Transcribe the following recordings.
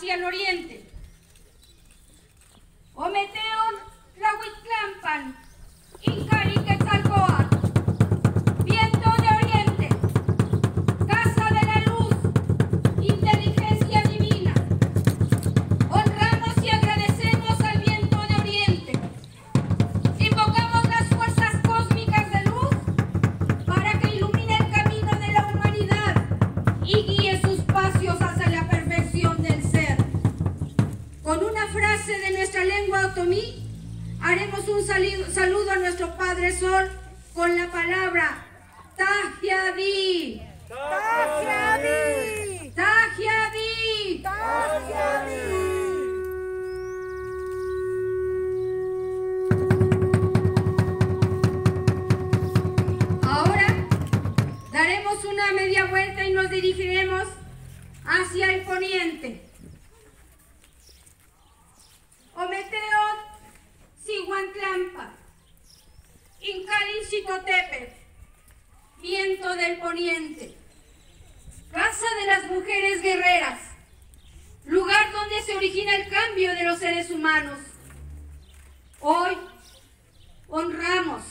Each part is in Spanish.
hacia el oriente. Haremos un saludo a nuestro Padre Sol con la palabra. Tajiadi. Tajiadi. Tajiadi. Ahora daremos una media vuelta y nos dirigiremos hacia el poniente. Incali Xicotepe, viento del poniente, casa de las mujeres guerreras, lugar donde se origina el cambio de los seres humanos. Hoy honramos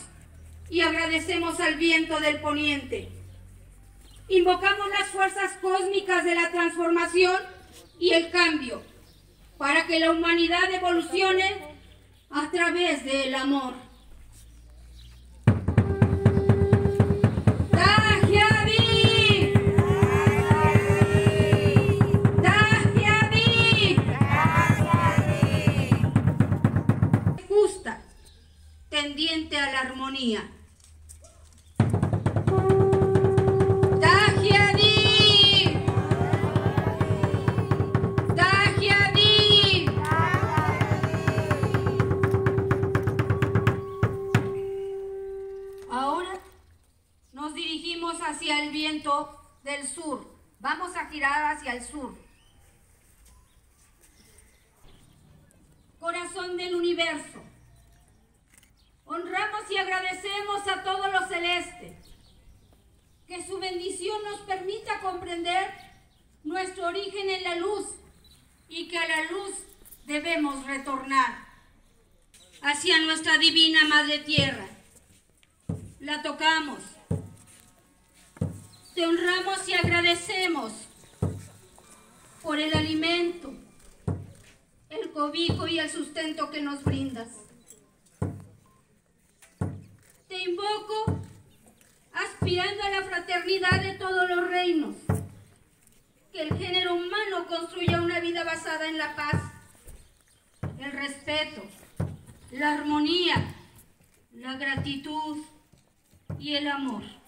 y agradecemos al viento del poniente. Invocamos las fuerzas cósmicas de la transformación y el cambio para que la humanidad evolucione a través del amor. Justa, tendiente a la armonía. Ahora nos dirigimos hacia el viento del sur. Vamos a girar hacia el sur. Corazón del universo. Agradecemos a todo lo celeste. Que su bendición nos permita comprender nuestro origen en la luz y que a la luz debemos retornar hacia nuestra divina Madre Tierra la tocamos. Te honramos y agradecemos por el alimento, el cobijo y el sustento que nos brindas. Te aspirando a la fraternidad de todos los reinos, que el género humano construya una vida basada en la paz, el respeto, la armonía, la gratitud, y el amor.